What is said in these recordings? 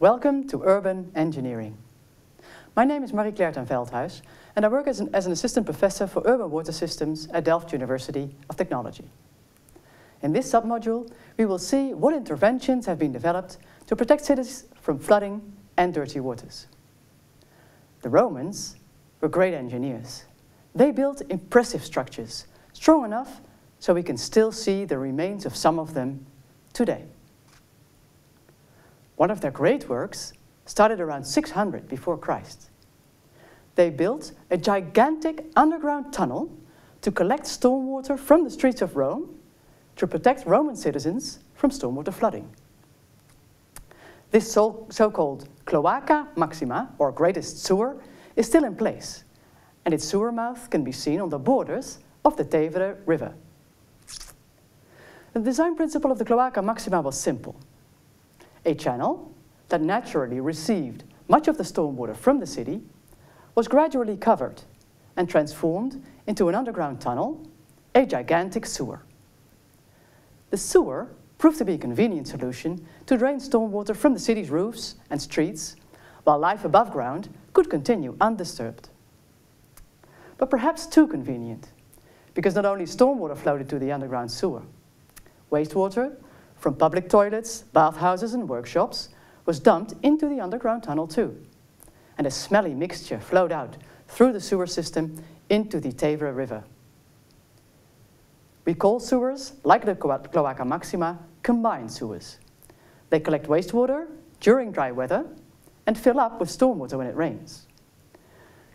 Welcome to Urban Engineering. My name is Marie-Claire ten Veldhuis and I work as an, as an assistant professor for urban water systems at Delft University of Technology. In this submodule, we will see what interventions have been developed to protect cities from flooding and dirty waters. The Romans were great engineers. They built impressive structures, strong enough so we can still see the remains of some of them today. One of their great works started around 600 before Christ. They built a gigantic underground tunnel to collect stormwater from the streets of Rome to protect Roman citizens from stormwater flooding. This so-called Cloaca Maxima, or greatest sewer, is still in place, and its sewer mouth can be seen on the borders of the Tevere River. The design principle of the Cloaca Maxima was simple a channel that naturally received much of the stormwater from the city was gradually covered and transformed into an underground tunnel, a gigantic sewer. The sewer proved to be a convenient solution to drain stormwater from the city's roofs and streets, while life above ground could continue undisturbed. But perhaps too convenient, because not only stormwater flowed into the underground sewer, wastewater from public toilets, bathhouses and workshops was dumped into the underground tunnel too. And a smelly mixture flowed out through the sewer system into the Tevere River. We call sewers, like the Cloaca Maxima, combined sewers. They collect wastewater during dry weather and fill up with stormwater when it rains.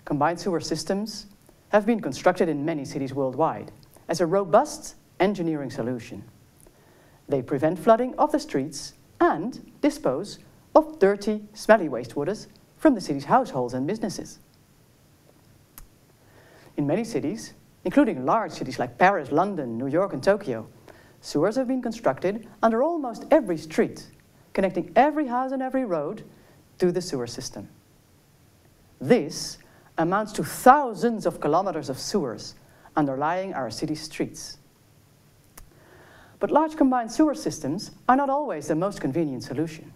Combined sewer systems have been constructed in many cities worldwide as a robust engineering solution. They prevent flooding of the streets and dispose of dirty, smelly wastewaters from the city's households and businesses. In many cities, including large cities like Paris, London, New York, and Tokyo, sewers have been constructed under almost every street, connecting every house and every road to the sewer system. This amounts to thousands of kilometers of sewers underlying our city's streets. But large combined sewer systems are not always the most convenient solution.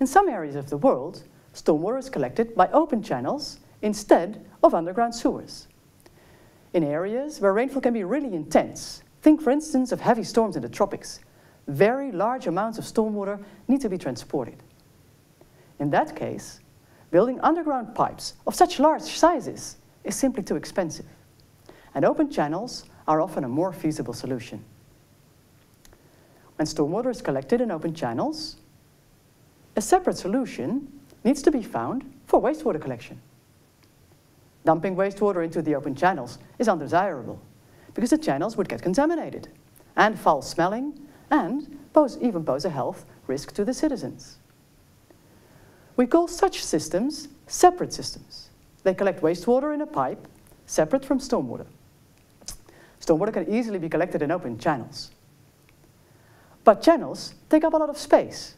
In some areas of the world, stormwater is collected by open channels instead of underground sewers. In areas where rainfall can be really intense, think for instance of heavy storms in the tropics, very large amounts of stormwater need to be transported. In that case, building underground pipes of such large sizes is simply too expensive, and open channels are often a more feasible solution. When stormwater is collected in open channels, a separate solution needs to be found for wastewater collection. Dumping wastewater into the open channels is undesirable because the channels would get contaminated and foul smelling and pose, even pose a health risk to the citizens. We call such systems separate systems. They collect wastewater in a pipe separate from stormwater. Stormwater can easily be collected in open channels. But channels take up a lot of space.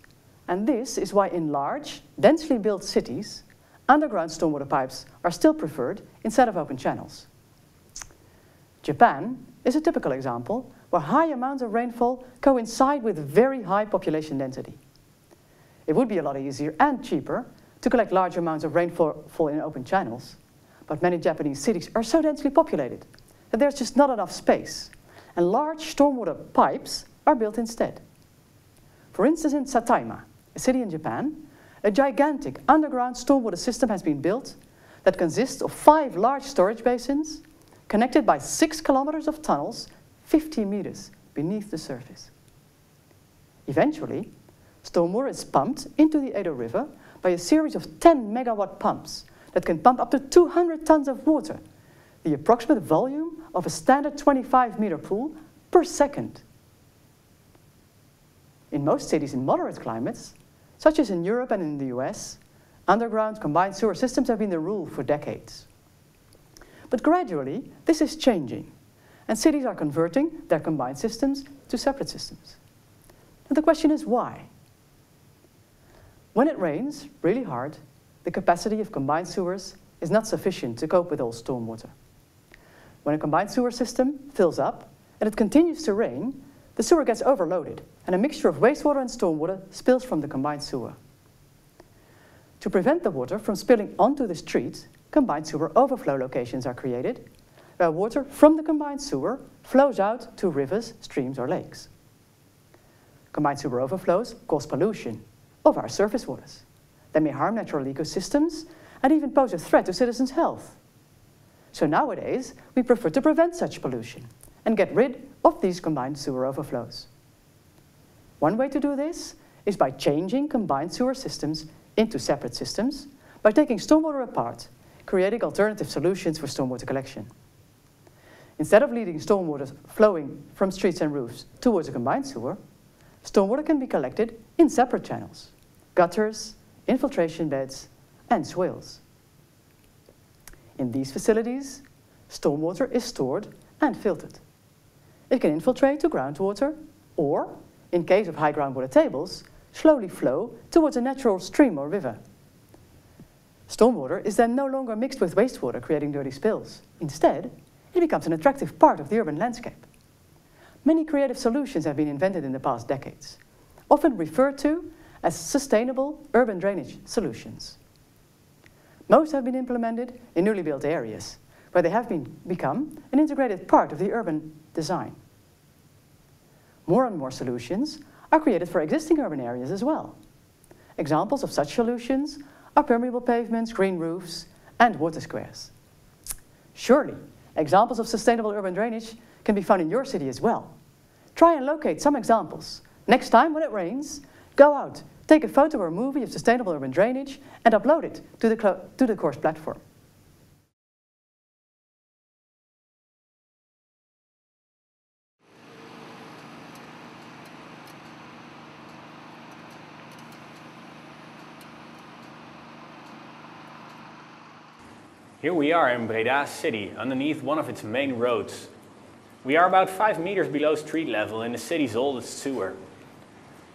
And this is why in large, densely built cities, underground stormwater pipes are still preferred instead of open channels. Japan is a typical example where high amounts of rainfall coincide with very high population density. It would be a lot easier and cheaper to collect large amounts of rainfall in open channels, but many Japanese cities are so densely populated that there's just not enough space, and large stormwater pipes are built instead. For instance, in Saitama, a city in Japan, a gigantic underground stormwater system has been built that consists of five large storage basins connected by six kilometers of tunnels 50 meters beneath the surface. Eventually, stormwater is pumped into the Edo River by a series of 10 megawatt pumps that can pump up to 200 tons of water, the approximate volume of a standard 25 meter pool per second. In most cities in moderate climates, such as in Europe and in the US, underground combined sewer systems have been the rule for decades. But gradually, this is changing, and cities are converting their combined systems to separate systems. And the question is why? When it rains really hard, the capacity of combined sewers is not sufficient to cope with all stormwater. When a combined sewer system fills up and it continues to rain, the sewer gets overloaded and a mixture of wastewater and stormwater spills from the combined sewer. To prevent the water from spilling onto the street, combined sewer overflow locations are created, where water from the combined sewer flows out to rivers, streams, or lakes. Combined sewer overflows cause pollution of our surface waters. They may harm natural ecosystems and even pose a threat to citizens' health. So nowadays, we prefer to prevent such pollution and get rid of these combined sewer overflows. One way to do this is by changing combined sewer systems into separate systems by taking stormwater apart, creating alternative solutions for stormwater collection. Instead of leading stormwater flowing from streets and roofs towards a combined sewer, stormwater can be collected in separate channels, gutters, infiltration beds, and swales. In these facilities, stormwater is stored and filtered. It can infiltrate to groundwater or, in case of high groundwater tables, slowly flow towards a natural stream or river. Stormwater is then no longer mixed with wastewater, creating dirty spills. Instead, it becomes an attractive part of the urban landscape. Many creative solutions have been invented in the past decades, often referred to as sustainable urban drainage solutions. Most have been implemented in newly built areas, where they have been, become an integrated part of the urban design. More and more solutions are created for existing urban areas as well. Examples of such solutions are permeable pavements, green roofs, and water squares. Surely, examples of sustainable urban drainage can be found in your city as well. Try and locate some examples. Next time when it rains, go out, take a photo or movie of sustainable urban drainage and upload it to the, to the course platform. Here we are in Breda city, underneath one of its main roads. We are about 5 meters below street level in the city's oldest sewer.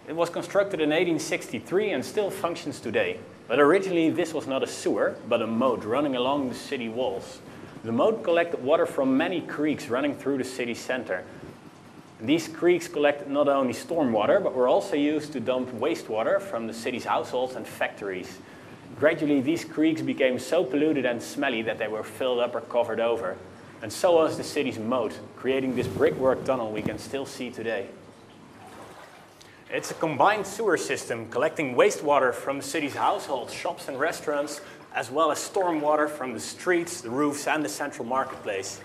It was constructed in 1863 and still functions today. But originally this was not a sewer, but a moat running along the city walls. The moat collected water from many creeks running through the city center. These creeks collected not only stormwater, but were also used to dump wastewater from the city's households and factories. Gradually, these creeks became so polluted and smelly that they were filled up or covered over. And so was the city's moat, creating this brickwork tunnel we can still see today. It's a combined sewer system collecting wastewater from the city's households, shops and restaurants, as well as stormwater from the streets, the roofs and the central marketplace.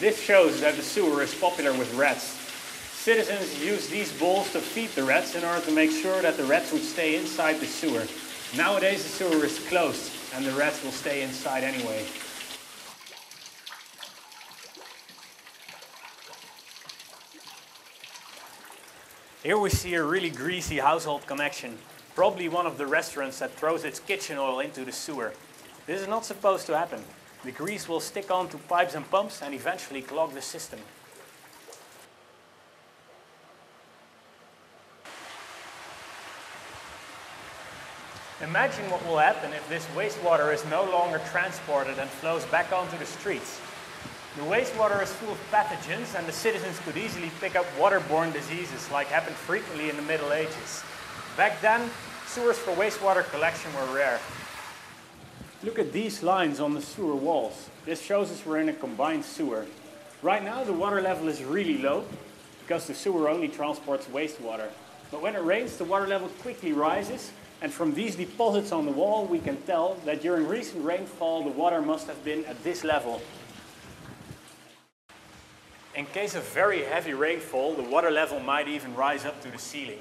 This shows that the sewer is popular with rats. Citizens use these bowls to feed the rats in order to make sure that the rats would stay inside the sewer. Nowadays the sewer is closed and the rats will stay inside anyway. Here we see a really greasy household connection, probably one of the restaurants that throws its kitchen oil into the sewer. This is not supposed to happen. The grease will stick onto pipes and pumps and eventually clog the system. Imagine what will happen if this wastewater is no longer transported and flows back onto the streets. The wastewater is full of pathogens and the citizens could easily pick up waterborne diseases like happened frequently in the Middle Ages. Back then, sewers for wastewater collection were rare. Look at these lines on the sewer walls. This shows us we're in a combined sewer. Right now the water level is really low because the sewer only transports wastewater. But when it rains, the water level quickly rises and from these deposits on the wall we can tell that during recent rainfall the water must have been at this level. In case of very heavy rainfall, the water level might even rise up to the ceiling.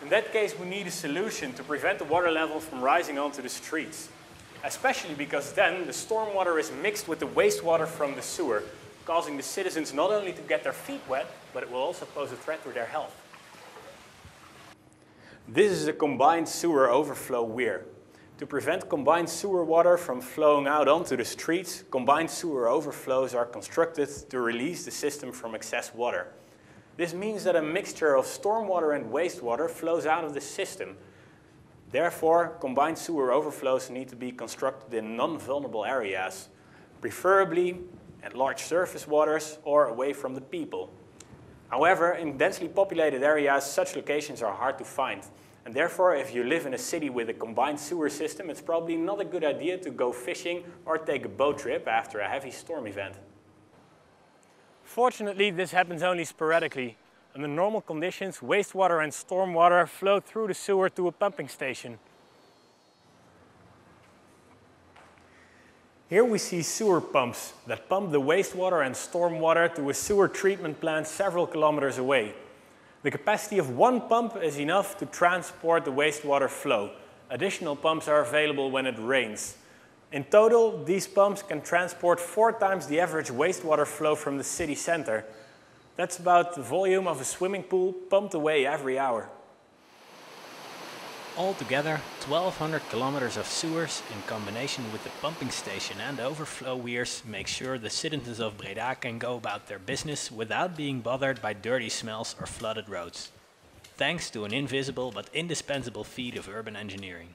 In that case, we need a solution to prevent the water level from rising onto the streets especially because then the stormwater is mixed with the wastewater from the sewer, causing the citizens not only to get their feet wet, but it will also pose a threat to their health. This is a combined sewer overflow weir. To prevent combined sewer water from flowing out onto the streets, combined sewer overflows are constructed to release the system from excess water. This means that a mixture of stormwater and wastewater flows out of the system, Therefore, combined sewer overflows need to be constructed in non-vulnerable areas, preferably at large surface waters or away from the people. However, in densely populated areas, such locations are hard to find. And therefore, if you live in a city with a combined sewer system, it's probably not a good idea to go fishing or take a boat trip after a heavy storm event. Fortunately, this happens only sporadically. Under normal conditions, wastewater and stormwater flow through the sewer to a pumping station. Here we see sewer pumps that pump the wastewater and stormwater to a sewer treatment plant several kilometers away. The capacity of one pump is enough to transport the wastewater flow. Additional pumps are available when it rains. In total, these pumps can transport four times the average wastewater flow from the city center. That's about the volume of a swimming pool pumped away every hour. Altogether, 1200 kilometers of sewers in combination with the pumping station and overflow weirs make sure the citizens of Breda can go about their business without being bothered by dirty smells or flooded roads. Thanks to an invisible but indispensable feat of urban engineering.